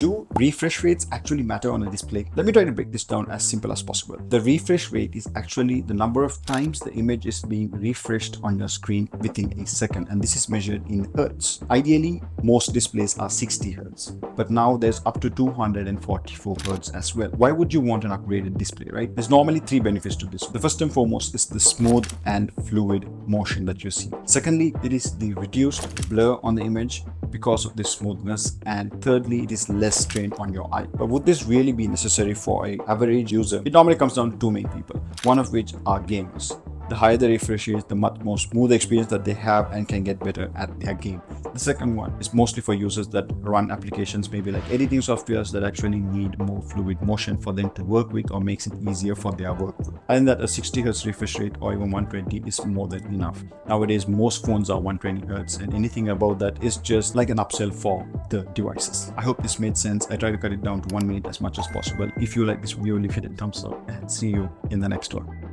Do refresh rates actually matter on a display? Let me try to break this down as simple as possible. The refresh rate is actually the number of times the image is being refreshed on your screen within a second and this is measured in hertz. Ideally, most displays are 60 hertz, but now there's up to 244 hertz as well. Why would you want an upgraded display, right? There's normally three benefits to this. The first and foremost is the smooth and fluid motion that you see. Secondly, it is the reduced blur on the image because of the smoothness and thirdly it is less strain on your eye. But would this really be necessary for a average user? It normally comes down to two main people one of which are gamers the higher the refresh is, the much more smooth experience that they have and can get better at their game. The second one is mostly for users that run applications, maybe like editing softwares that actually need more fluid motion for them to work with or makes it easier for their work. And that a 60 Hz refresh rate or even 120 is more than enough. Nowadays, most phones are 120 Hz and anything above that is just like an upsell for the devices. I hope this made sense. I try to cut it down to one minute as much as possible. If you like this video, leave it a thumbs up and see you in the next one.